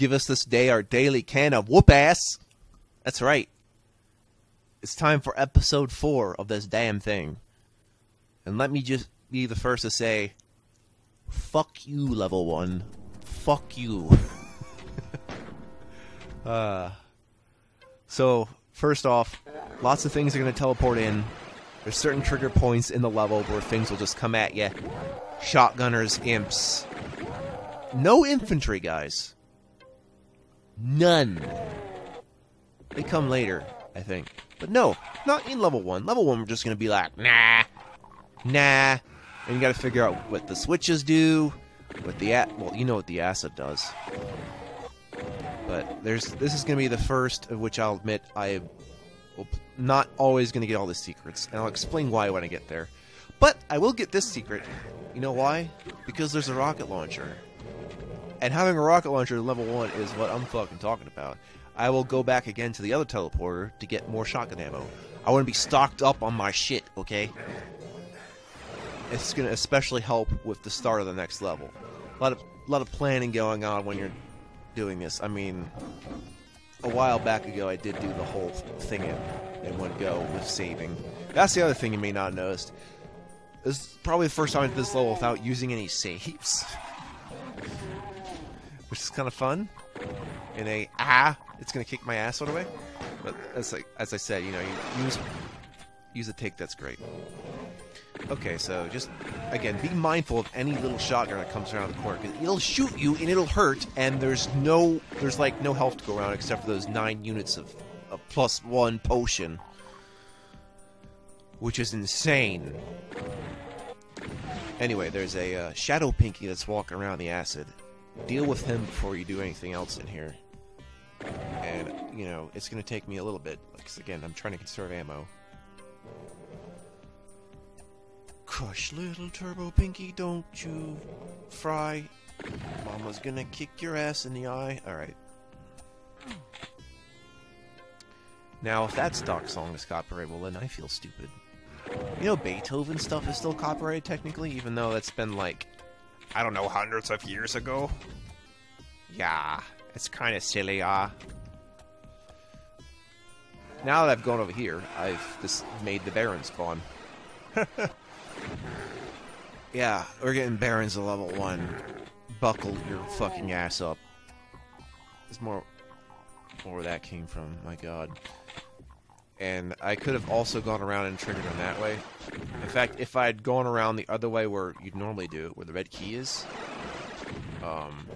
give us this day our daily can of whoop ass. That's right. It's time for episode four of this damn thing. And let me just be the first to say, fuck you, level one. Fuck you. uh, so, first off, lots of things are going to teleport in. There's certain trigger points in the level where things will just come at you. Shotgunners, imps. No infantry, guys. None. They come later, I think. But no, not in level 1. Level 1, we're just going to be like, nah, nah. And you got to figure out what the switches do, what the, well, you know what the acid does. But there's this is going to be the first of which I'll admit I am not always going to get all the secrets, and I'll explain why when I get there. But I will get this secret. You know why? Because there's a rocket launcher. And having a rocket launcher level 1 is what I'm fucking talking about. I will go back again to the other teleporter to get more shotgun ammo. I want to be stocked up on my shit, okay? It's going to especially help with the start of the next level. A lot of, a lot of planning going on when you're doing this. I mean, a while back ago, I did do the whole thing in, in one go with saving. That's the other thing you may not have noticed. This is probably the first time I did this level without using any saves. Which is kind of fun. In a, ah, it's to kick my ass sort of way. But as, like, as I said, you know, you use, use a take that's great. Okay, so just again, be mindful of any little shotgun that comes around the corner it'll shoot you and it'll hurt, and there's no, there's like no health to go around except for those nine units of a plus one potion, which is insane. Anyway, there's a uh, shadow pinky that's walking around the acid. Deal with him before you do anything else in here. And you know, it's gonna take me a little bit because again, I'm trying to conserve ammo. Crush little turbo pinky, don't you fry. Mama's gonna kick your ass in the eye. Alright. Now, if that stock song is copyrighted, well then I feel stupid. You know Beethoven stuff is still copyrighted technically, even though that's been like, I don't know, hundreds of years ago? Yeah, it's kind of silly, ah. Uh. Now that I've gone over here, I've just made the Baron spawn. yeah, we're getting Barons at level 1. Buckle your fucking ass up. There's more where that came from, my god. And I could have also gone around and triggered them that way. In fact, if I had gone around the other way where you'd normally do it, where the red key is, um,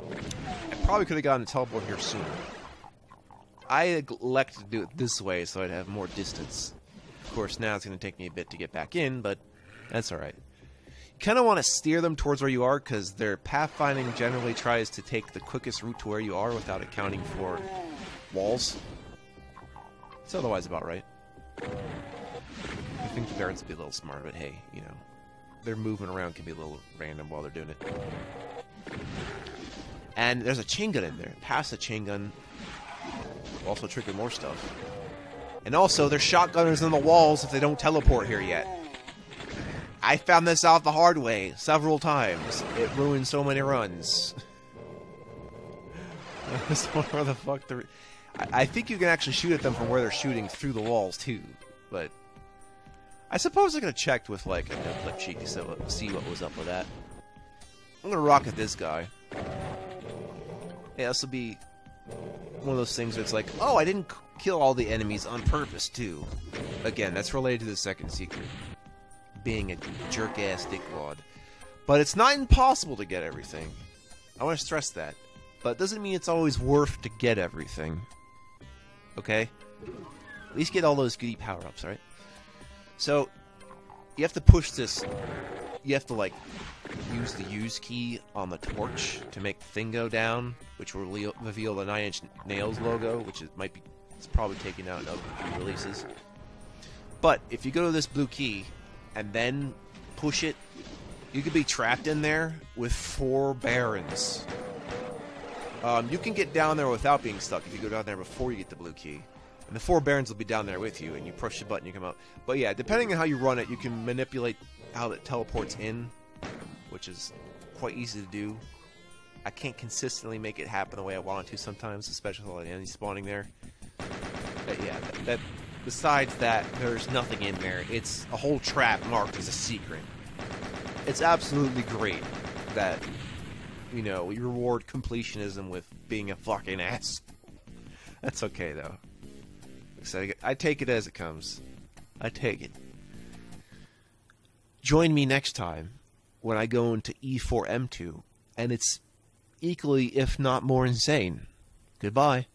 I probably could have gotten a teleport here sooner. I elected to do it this way so I'd have more distance. Of course, now it's going to take me a bit to get back in, but that's alright. You kind of want to steer them towards where you are because their pathfinding generally tries to take the quickest route to where you are without accounting for walls. It's otherwise about right. I think the guards would be a little smart, but hey, you know, their movement around can be a little random while they're doing it. And there's a chain gun in there. Pass the chain gun. Also trigger more stuff. And also, there's shotgunners on the walls if they don't teleport here yet. I found this out the hard way several times. It ruined so many runs. where the fuck the... I think you can actually shoot at them from where they're shooting through the walls too, but I suppose I could have checked with like a flip cheek to see what was up with that. I'm gonna rock at this guy. Yeah, this will be one of those things where it's like, oh, I didn't kill all the enemies on purpose too. Again, that's related to the second secret, being a jerk-ass dickwad. But it's not impossible to get everything. I want to stress that. But it doesn't mean it's always worth to get everything. Okay? At least get all those goody power-ups, right? So, you have to push this... You have to, like, use the use key on the torch to make the thing go down, which will reveal the Nine Inch Nails logo, which is, might be... It's probably taken out of other releases. But, if you go to this blue key, and then push it, you could be trapped in there with four barons. Um, you can get down there without being stuck if you go down there before you get the blue key. And the four barons will be down there with you, and you push the button, you come out. But yeah, depending on how you run it, you can manipulate how it teleports in, which is quite easy to do. I can't consistently make it happen the way I want to sometimes, especially with all the enemies spawning there. But yeah, that, that besides that, there's nothing in there. It's a whole trap marked as a secret. It's absolutely great that you know you reward completionism with being a fucking ass. That's okay though. So I take it as it comes. I take it. Join me next time when I go into E4M2, and it's equally, if not more, insane. Goodbye.